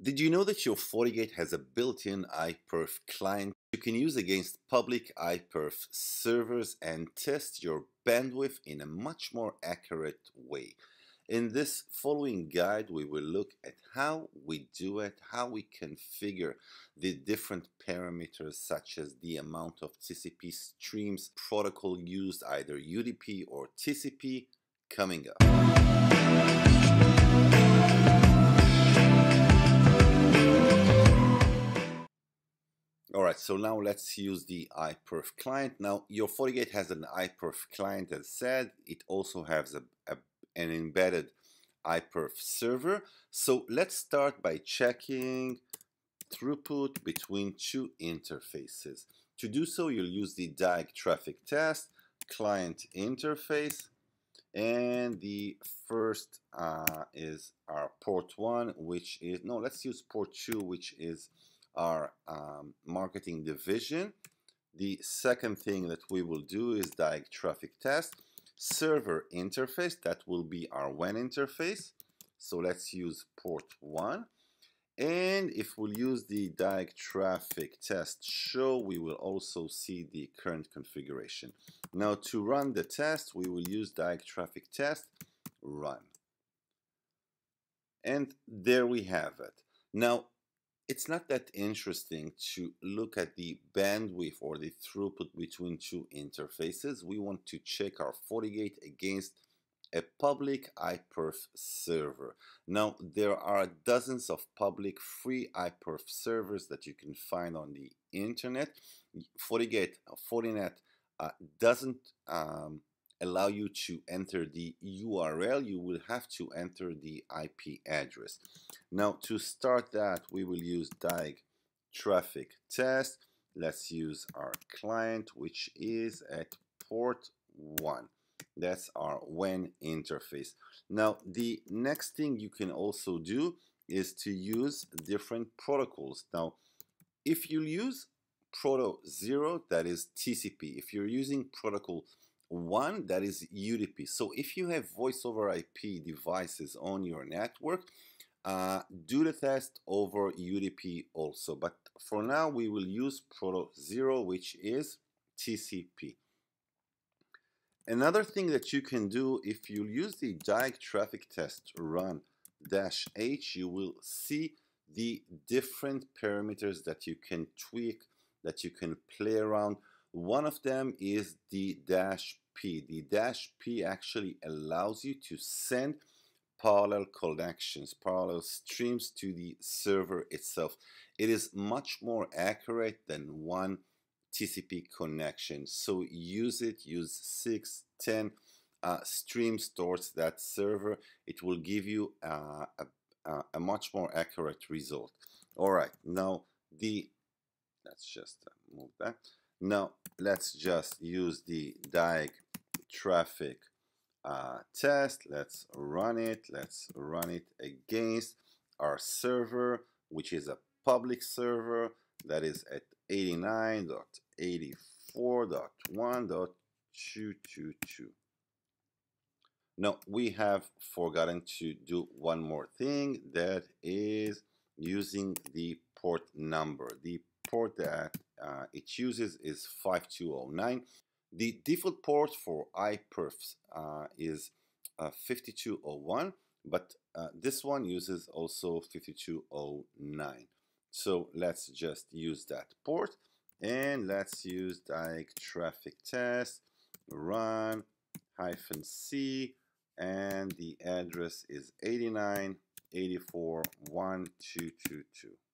Did you know that your FortiGate has a built-in iPerf client you can use against public iPerf servers and test your bandwidth in a much more accurate way? In this following guide, we will look at how we do it, how we configure the different parameters such as the amount of TCP streams protocol used, either UDP or TCP, coming up. Alright, so now let's use the iPerf client. Now your FortiGate has an iPerf client as said. It also has a, a, an embedded iPerf server. So let's start by checking throughput between two interfaces. To do so, you'll use the diag traffic test client interface and the first uh, is our port 1 which is no let's use port 2 which is our um, marketing division. The second thing that we will do is diag traffic test. Server interface, that will be our WAN interface. So let's use port 1. And if we'll use the diag traffic test show, we will also see the current configuration. Now to run the test, we will use diag traffic test run. And there we have it. Now it's not that interesting to look at the bandwidth or the throughput between two interfaces. We want to check our FortiGate against a public iPerf server. Now, there are dozens of public free iPerf servers that you can find on the internet. FortiGate, Fortinet uh, doesn't um, allow you to enter the URL, you will have to enter the IP address. Now to start that, we will use diag traffic test. Let's use our client, which is at port 1. That's our WAN interface. Now the next thing you can also do is to use different protocols. Now if you use Proto 0, that is TCP. If you're using protocol one, that is UDP. So if you have voice over IP devices on your network, uh, do the test over UDP also. But for now, we will use Proto 0, which is TCP. Another thing that you can do, if you use the diag traffic test run dash H, you will see the different parameters that you can tweak, that you can play around. One of them is the dash P. The dash P actually allows you to send parallel connections, parallel streams to the server itself. It is much more accurate than one TCP connection. So use it, use 6, 10 uh, streams towards that server. It will give you uh, a, a, much more accurate result. All right, now the, let's just uh, move that. Now let's just use the diag traffic uh, test. Let's run it. Let's run it against our server, which is a public server that is at 89.84.1.222. Now we have forgotten to do one more thing that is using the port number. The port that uh, it uses is 5209. The default port for iPerfs uh, is uh, 5201, but uh, this one uses also 5209. So let's just use that port and let's use diag traffic test run hyphen C and the address is 89 84 1222.